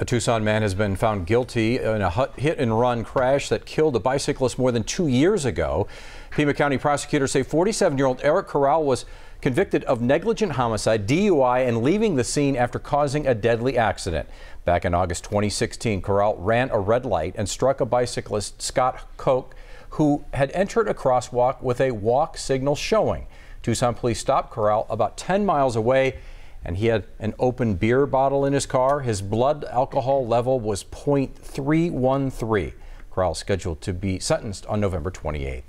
A Tucson man has been found guilty in a hit and run crash that killed a bicyclist more than two years ago. Pima County prosecutors say 47 year old Eric Corral was convicted of negligent homicide, DUI, and leaving the scene after causing a deadly accident. Back in August 2016, Corral ran a red light and struck a bicyclist, Scott Koch, who had entered a crosswalk with a walk signal showing. Tucson police stopped Corral about 10 miles away and he had an open beer bottle in his car. His blood alcohol level was 0.313. Corral scheduled to be sentenced on November 28th.